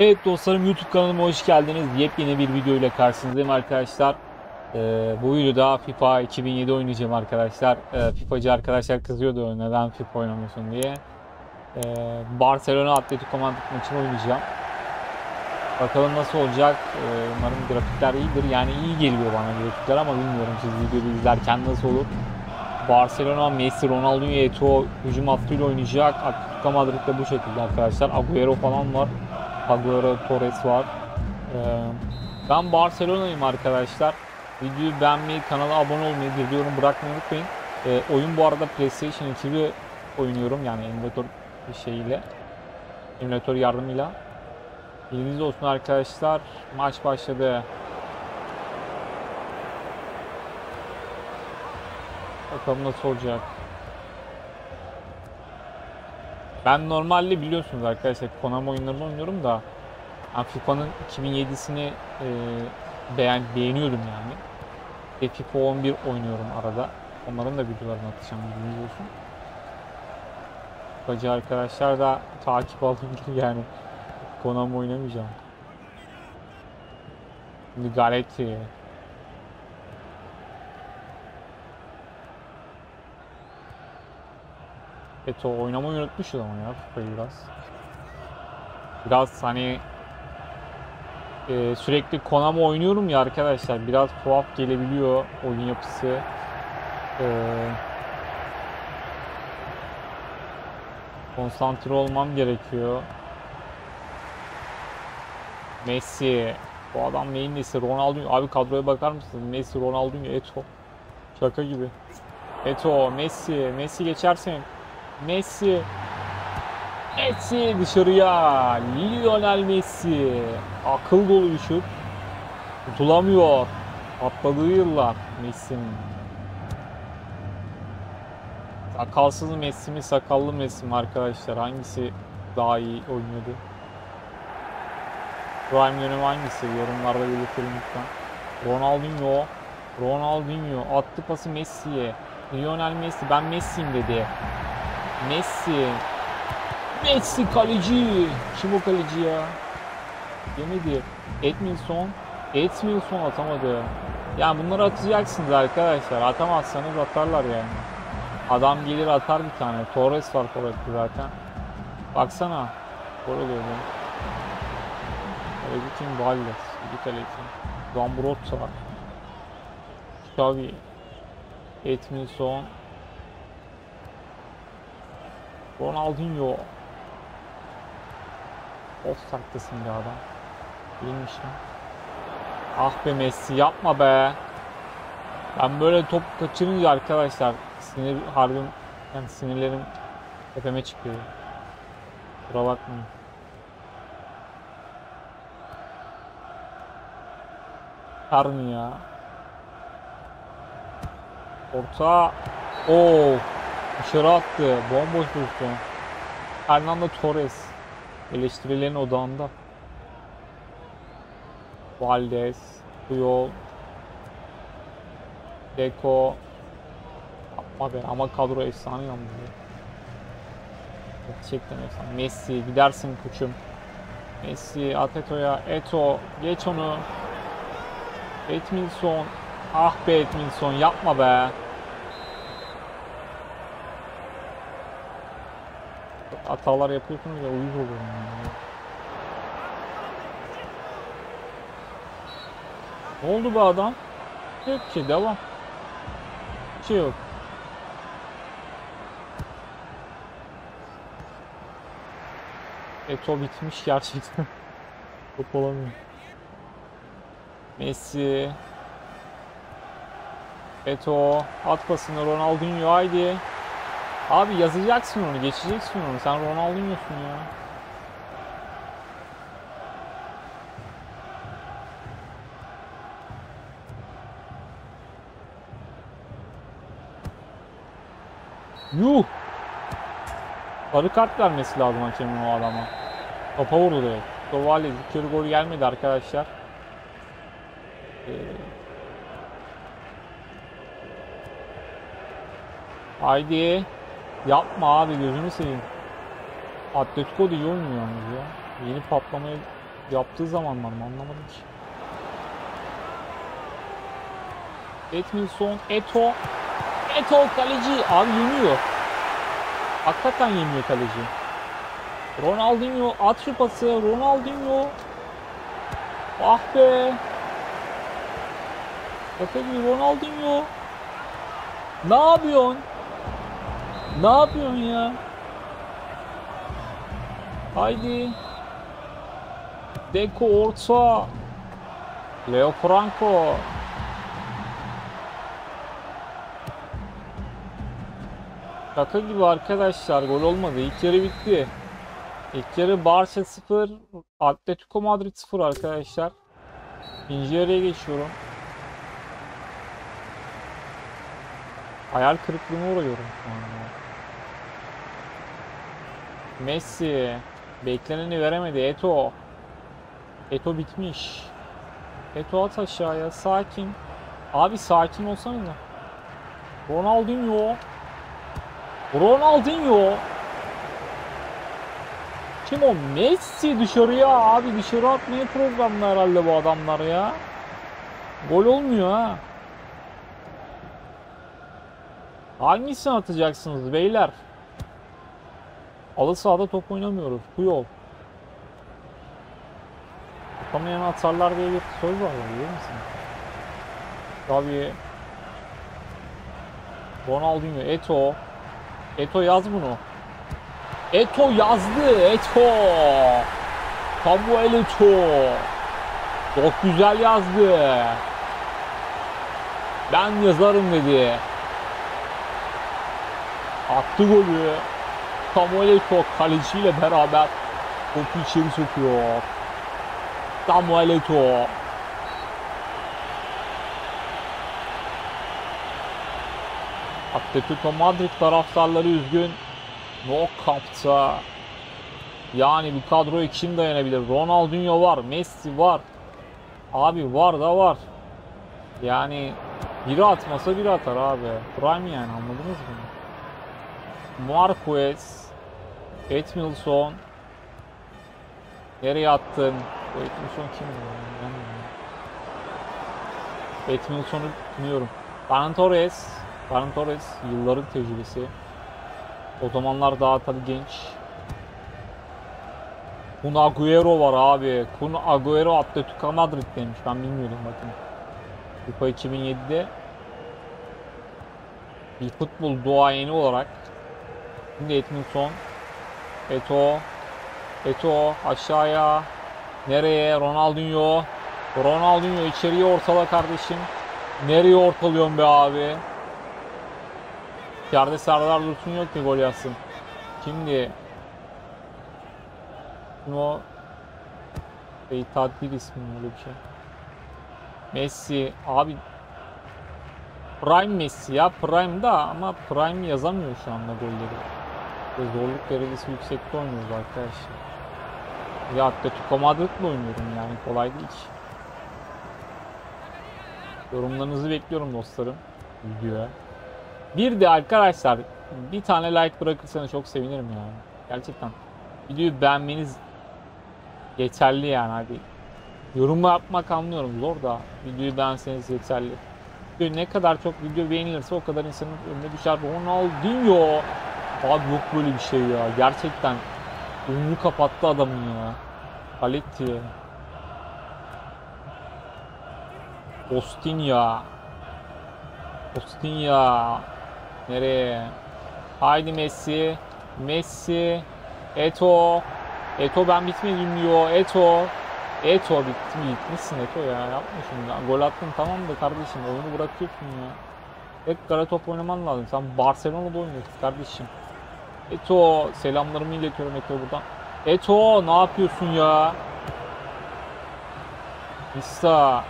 Evet dostlarım YouTube kanalıma hoş geldiniz. Yepyeni bir video ile karşınızdayım arkadaşlar. Ee, bu videoda FIFA 2007 oynayacağım arkadaşlar. Ee, FIFA'cı arkadaşlar kızıyordu neden FIFA oynamıyorsun diye. Ee, Barcelona Atletico Madrid maçını oynayacağım. Bakalım nasıl olacak. Ee, umarım grafikler iyidir. Yani iyi geliyor bana grafikler ama bilmiyorum siz videoyu izlerken nasıl olur. Barcelona, Messi, Ronaldinho, Eto'o hücum hattıyla oynayacak. Atletico Madrid de bu şekilde arkadaşlar. Agüero falan var. Agüero, Torres var. Ee, ben Barcelona'yım arkadaşlar. Videoyu beğenmeyi, kanala abone olmayı, bir yorum bırakmayı unutmayın. Ee, oyun bu arada PlayStation 2'de oynuyorum yani emülatör şeyiyle. Emülatör yardımıyla. Bilginiz olsun arkadaşlar. Maç başladı. Bakalım nasıl olacak. Ben normalde biliyorsunuz arkadaşlar Konami oyunlarını oynuyorum da ben FIFA'nın 2007'sini e, beğen, beğeniyordum yani. Ve FIFA 11 oynuyorum arada. Onların da videolarını atacağım bilginiz olsun. FIFA'cı arkadaşlar da takip alabilir yani. Konami oynamayacağım. Şimdi Galetti. Eto oynamayı unutmuşuz ama ya FIFA'yı biraz. Biraz hani e, sürekli Konami oynuyorum ya arkadaşlar biraz tuhaf gelebiliyor oyun yapısı. E, konsantre olmam gerekiyor. Messi bu adam neyin nesi? Ronaldinho abi kadroya bakar mısınız? Messi, Ronaldinho, Eto. Şaka gibi. Eto, Messi, Messi geçersin. Messi. Messi dışarıya. Lionel Messi. Akıl dolu bir şut. Tutulamıyor. Atladığı yıllar Messi'nin. Sakalsız Messi mi, sakallı Messi mi arkadaşlar? Hangisi daha iyi oynuyordu? Prime dönemi hangisi? Yorumlarda belirtelim lütfen. Ronaldinho. Ronaldinho attı pası Messi'ye. Lionel Messi ben Messi'yim dedi. Messi. Messi kaleci. Kim o kaleci ya? Yemedi. Edmilson. Edmilson atamadı. Yani bunları atacaksınız arkadaşlar. Atamazsanız atarlar yani. Adam gelir atar bir tane. Torres var Torres'te zaten. Baksana. Gol oluyor bu. Kaleci kim? Valdes. Bir kaleci. Gambrotta var. Xavi. Edmilson. Ronaldinho. Offside'dasın be adam. Bilmiş mi? Ah be Messi yapma be. Ben böyle top kaçırınca arkadaşlar sinir harbim yani sinirlerim tepeme çıkıyor. Kusura bakmayın. Karın ya. Orta. Oo. Dışarı attı. Bomboş pozisyon. Fernando Torres. Eleştirilerin odağında. Valdes. Puyol. Deco. Yapma be ama kadro efsane yalnız ya. Gerçekten efsane. Messi gidersin koçum. Messi Ateto'ya. Eto geç onu. Etmilson. Ah be Etmilson yapma be. Hatalar yapıyorsunuz ya uyuz oluyorum yani. Ne oldu bu adam? Yok ki devam. Bir şey yok. Eto bitmiş gerçekten. Top olamıyor. Messi. Eto. At pasını Ronaldinho haydi. Abi yazacaksın onu, geçeceksin onu. Sen Ronaldinho'sun ya. Yuh! Sarı kart vermesi lazım hakemin o adama. Topa vurdu direkt. Dovali bir gol gelmedi arkadaşlar. Ee... Haydi. Yapma abi gözünü seveyim. Atletico da iyi oynuyor ya. Yeni patlamaya Yaptığı zamanlar mı anlamadım ki. Etmilson, Eto. Eto kaleci. Abi yemiyor. Hakikaten yemiyor kaleci. Ronaldinho at şu pası. Ronaldinho. Ah be. Gibi Ronaldinho. Ne yapıyorsun? Ne yapıyorsun ya? Haydi. Deco orta. Leo Franco. Şaka gibi arkadaşlar gol olmadı. İlk yarı bitti. İlk yarı Barça 0, Atletico Madrid 0 arkadaşlar. İkinci yarıya geçiyorum. Hayal kırıklığına uğruyorum. Messi bekleneni veremedi. Eto. Eto bitmiş. Eto at aşağıya. Sakin. Abi sakin olsanıza. Ronaldinho. Ronaldinho. Kim o? Messi dışarıya abi dışarı atmaya programlı herhalde bu adamlar ya. Gol olmuyor ha. Hangisini atacaksınız beyler? Alı sahada top oynamıyoruz. Bu yol. Atamayan atarlar diye bir söz var biliyor musun? Tabii. Ronaldinho, Eto. Eto yaz bunu. Eto yazdı. Eto. Samuel Eto. Çok güzel yazdı. Ben yazarım dedi. Attı golü. Samuel Eto'o kaleciyle beraber topu içeri sokuyor. Samuel Eto'o. Atletico Madrid taraftarları üzgün. No Camp'ta. Yani bu kadroya kim dayanabilir? Ronaldinho var, Messi var. Abi var da var. Yani biri atmasa biri atar abi. Prime yani anladınız mı? Marquez, Etmilson. Nereye attın? Bu Etmilson kim? Ben Etmilson'u bilmiyorum. Ferran Torres. Ferran Torres yılların tecrübesi. O zamanlar daha tabi genç. Kun Agüero var abi. Kun Agüero Atletico Madrid'deymiş. Ben bilmiyordum bakın. FIFA 2007'de bir futbol duayeni olarak Şimdi Edmundson. Eto. Eto aşağıya. Nereye? Ronaldinho. Ronaldinho içeriye ortala kardeşim. Nereye ortalıyorsun be abi? İçeride Serdar Dursun yok ki gol yazsın. Şimdi Şimdi o şey, tadbir ismi öyle bir şey. Messi abi Prime Messi ya Prime da ama Prime yazamıyor şu anda golleri. Ve zorluk derecesi yüksekte oynuyoruz arkadaşlar. Ya Atletico Madrid'le oynuyorum yani kolay değil. Yorumlarınızı bekliyorum dostlarım videoya. Bir de arkadaşlar bir tane like bırakırsanız çok sevinirim yani. Gerçekten. Videoyu beğenmeniz yeterli yani hadi. Yorum yapmak anlıyorum zor da videoyu beğenseniz yeterli. Ne kadar çok video beğenilirse o kadar insanın önüne düşer. Ronaldinho. Abi yok böyle bir şey ya. Gerçekten önünü kapattı adamın ya. Paletti. Austin ya. Austin ya. Nereye? Haydi Messi. Messi. Eto. Eto ben bitmedim diyor. Eto. Eto bitti mi? Bitmişsin Eto ya. Yapma şunu. Gol attın tamam da kardeşim. Oyunu bırakıyorsun ya. Hep kara top oynaman lazım. Sen Barcelona'da oynuyorsun kardeşim. Eto selamlarımı iletiyorum Eto buradan. Eto ne yapıyorsun ya? Nista.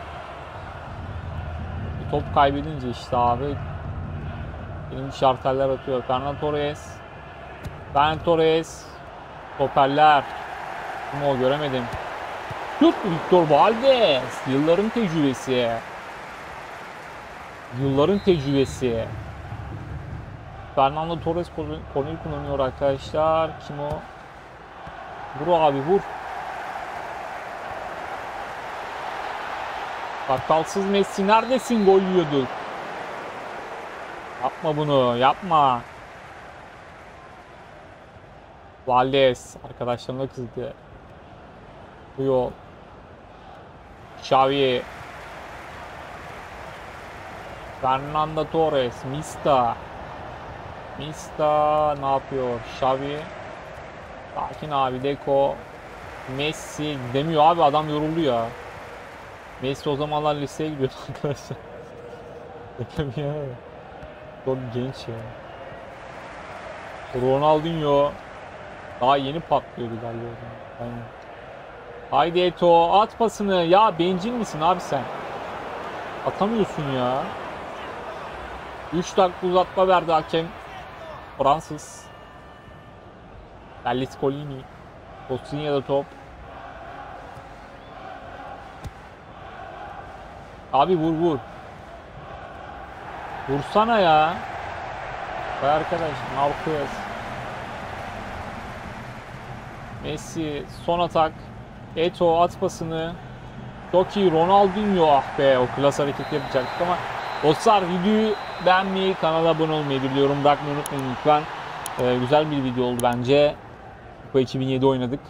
Bir top kaybedince işte abi. Benim şarteller atıyor. Fernan Torres. Fernan Torres. Toperler. Kim o göremedim. Şut Victor Valdez. Yılların tecrübesi. Yılların tecrübesi. Fernando Torres korneri kullanıyor arkadaşlar. Kim o? Vur abi vur. Bakalsız Messi neredesin gol yiyorduk. Yapma bunu yapma. Valdes arkadaşlarına kızdı. Puyol. Xavi. Fernando Torres. Mista. Mista ne yapıyor? Xavi. Sakin abi Deco. Messi demiyor abi adam yoruldu ya. Messi o zamanlar liseye gidiyordu arkadaşlar. Ya. Çok genç ya. Ronaldinho daha yeni patlıyordu galiba. Aynen. Haydi Eto at pasını. Ya bencil misin abi sen? Atamıyorsun ya. 3 dakika uzatma verdi hakem. Fransız. Berlusconi. Bosnia'da top. Abi vur vur. Vursana ya. Vay arkadaş yapıyoruz? Messi son atak. Eto at pasını. Çok iyi Ronaldinho ah be o klas hareket yapacaktık ama dostlar videoyu beğenmeyi kanala abone olmayı bir yorum bırakmayı unutmayın lütfen. Ee, güzel bir video oldu bence. Bu 2007 oynadık.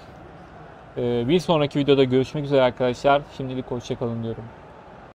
Ee, bir sonraki videoda görüşmek üzere arkadaşlar. Şimdilik hoşçakalın diyorum.